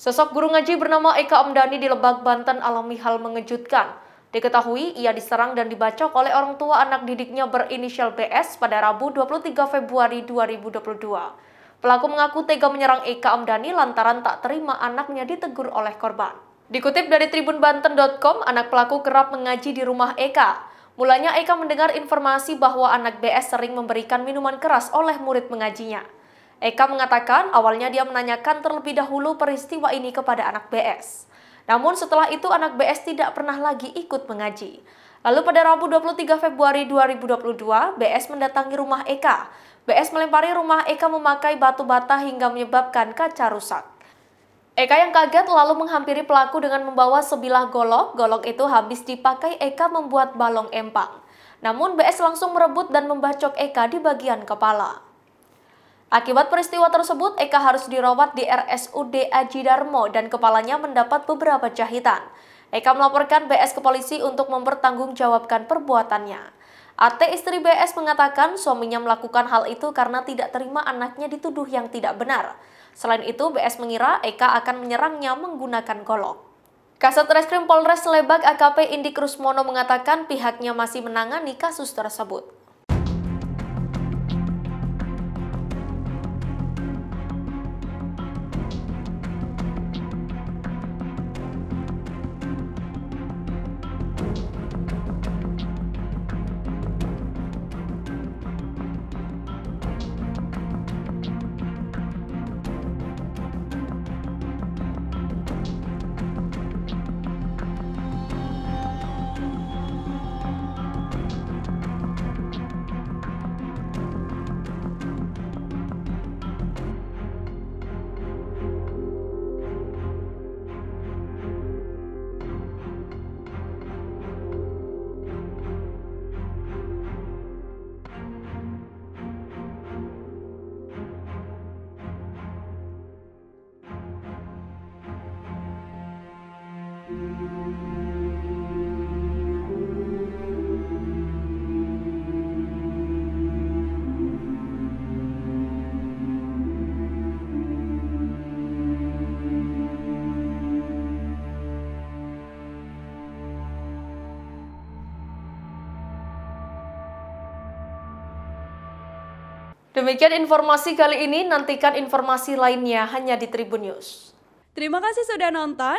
Sosok guru ngaji bernama Eka Omdani di Lebak, Banten alami hal mengejutkan. Diketahui ia diserang dan dibacok oleh orang tua anak didiknya berinisial BS pada Rabu 23 Februari 2022. Pelaku mengaku tega menyerang Eka Omdani lantaran tak terima anaknya ditegur oleh korban. Dikutip dari tribunbanten.com, anak pelaku kerap mengaji di rumah Eka. Mulanya Eka mendengar informasi bahwa anak BS sering memberikan minuman keras oleh murid mengajinya. Eka mengatakan awalnya dia menanyakan terlebih dahulu peristiwa ini kepada anak BS. Namun setelah itu anak BS tidak pernah lagi ikut mengaji. Lalu pada Rabu 23 Februari 2022, BS mendatangi rumah Eka. BS melempari rumah Eka memakai batu bata hingga menyebabkan kaca rusak. Eka yang kaget lalu menghampiri pelaku dengan membawa sebilah golok. Golok itu habis dipakai Eka membuat balong empang. Namun BS langsung merebut dan membacok Eka di bagian kepala. Akibat peristiwa tersebut, Eka harus dirawat di RSUD Aji Darmo dan kepalanya mendapat beberapa jahitan. Eka melaporkan BS ke polisi untuk mempertanggungjawabkan perbuatannya. Ate istri BS mengatakan suaminya melakukan hal itu karena tidak terima anaknya dituduh yang tidak benar. Selain itu, BS mengira Eka akan menyerangnya menggunakan golok. Kasat Reskrim Polres Lebak AKP Indik Rusmono mengatakan pihaknya masih menangani kasus tersebut. Demikian informasi kali ini, nantikan informasi lainnya hanya di Tribun News. Terima kasih sudah nonton,